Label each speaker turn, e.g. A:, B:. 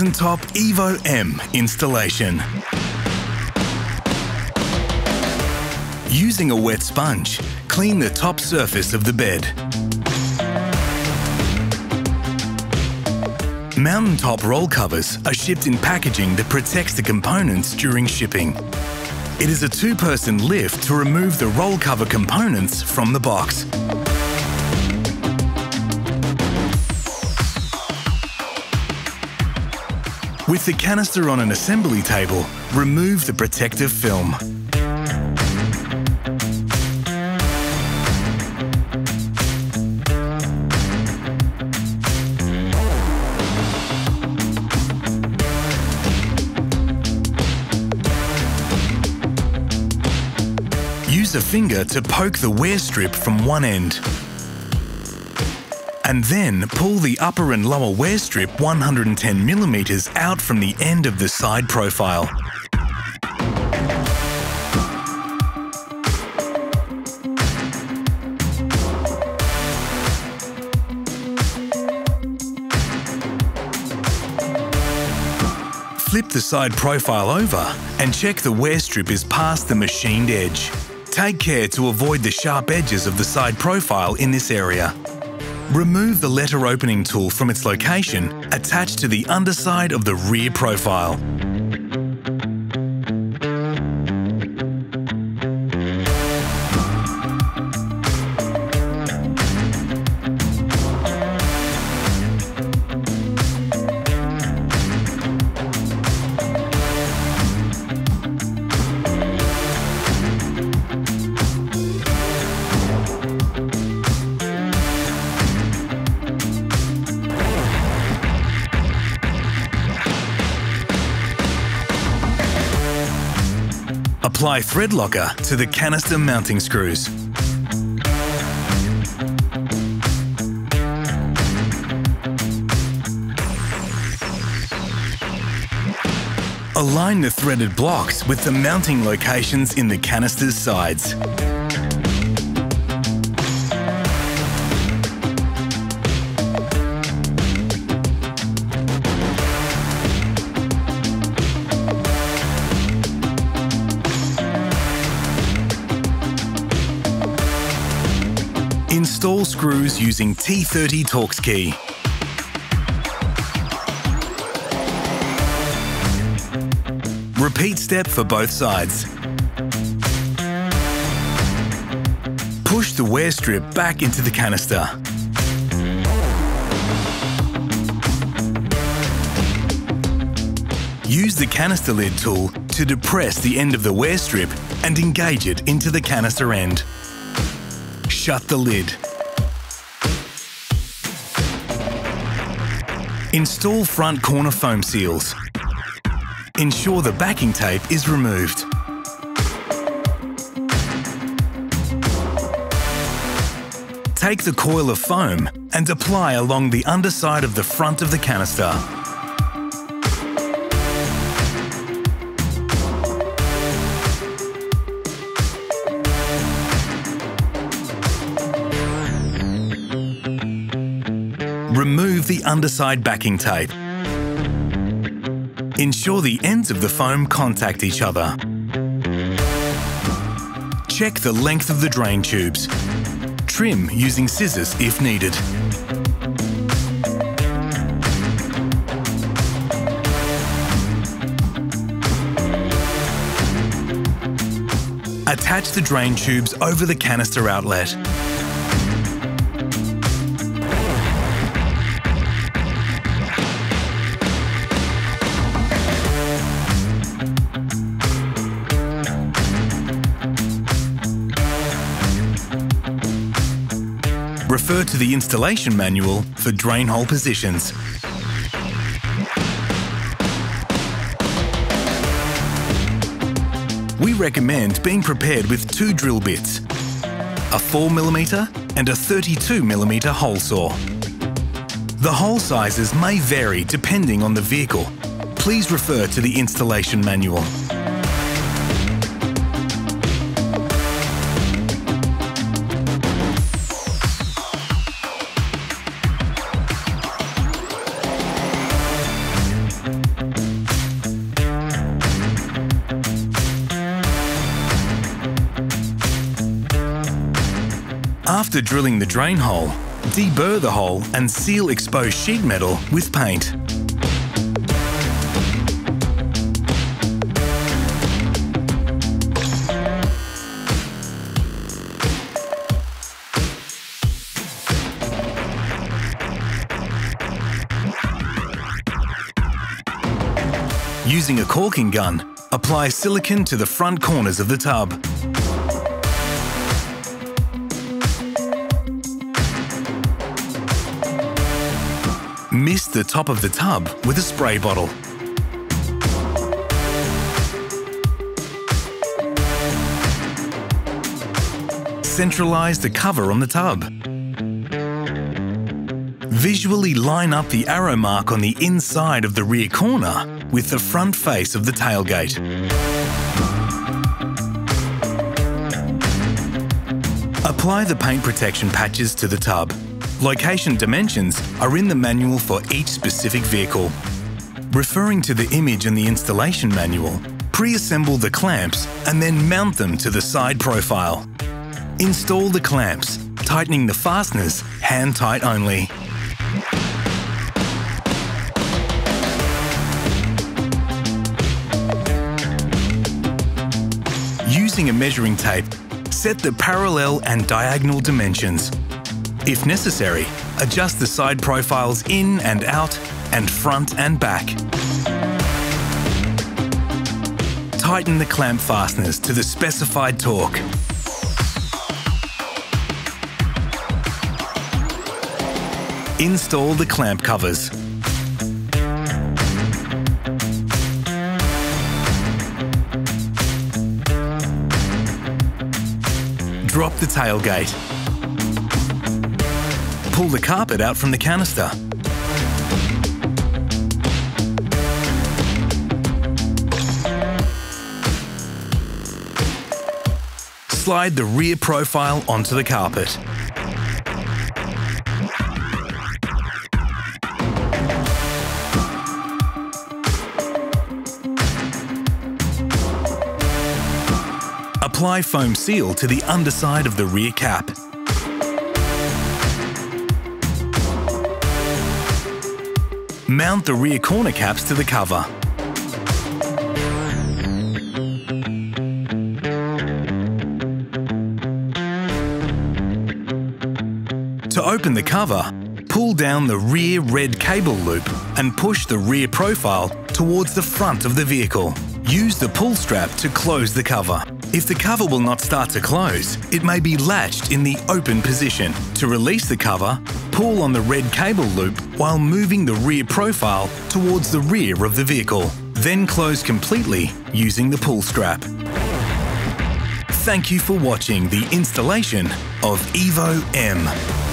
A: Mountaintop Evo M installation. Using a wet sponge, clean the top surface of the bed. Mountaintop roll covers are shipped in packaging that protects the components during shipping. It is a two-person lift to remove the roll cover components from the box. With the canister on an assembly table, remove the protective film. Use a finger to poke the wear strip from one end. And then pull the upper and lower wear strip 110mm out from the end of the side profile. Flip the side profile over and check the wear strip is past the machined edge. Take care to avoid the sharp edges of the side profile in this area. Remove the letter opening tool from its location attached to the underside of the rear profile. Apply thread locker to the canister mounting screws. Align the threaded blocks with the mounting locations in the canister's sides. Install screws using T30 Torx key. Repeat step for both sides. Push the wear strip back into the canister. Use the canister lid tool to depress the end of the wear strip and engage it into the canister end. Shut the lid. Install front corner foam seals. Ensure the backing tape is removed. Take the coil of foam and apply along the underside of the front of the canister. Remove the underside backing tape. Ensure the ends of the foam contact each other. Check the length of the drain tubes. Trim using scissors if needed. Attach the drain tubes over the canister outlet. Refer to the installation manual for drain hole positions. We recommend being prepared with two drill bits, a 4mm and a 32mm hole saw. The hole sizes may vary depending on the vehicle. Please refer to the installation manual. After drilling the drain hole, deburr the hole and seal exposed sheet metal with paint. Using a caulking gun, apply silicone to the front corners of the tub. Mist the top of the tub with a spray bottle. Centralise the cover on the tub. Visually line up the arrow mark on the inside of the rear corner with the front face of the tailgate. Apply the paint protection patches to the tub. Location dimensions are in the manual for each specific vehicle. Referring to the image in the installation manual, pre-assemble the clamps and then mount them to the side profile. Install the clamps, tightening the fasteners hand tight only. Using a measuring tape, set the parallel and diagonal dimensions. If necessary, adjust the side profiles in and out and front and back. Tighten the clamp fasteners to the specified torque. Install the clamp covers. Drop the tailgate. Pull the carpet out from the canister. Slide the rear profile onto the carpet. Apply foam seal to the underside of the rear cap. Mount the rear corner caps to the cover. To open the cover, pull down the rear red cable loop and push the rear profile towards the front of the vehicle. Use the pull strap to close the cover. If the cover will not start to close, it may be latched in the open position. To release the cover, pull on the red cable loop while moving the rear profile towards the rear of the vehicle. Then close completely using the pull strap. Thank you for watching the installation of Evo M.